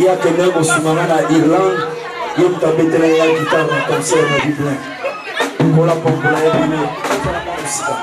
ye akende kosumanga na irlande ye moto abetela ye akitare na concert na biblin kola pompola ye bino osika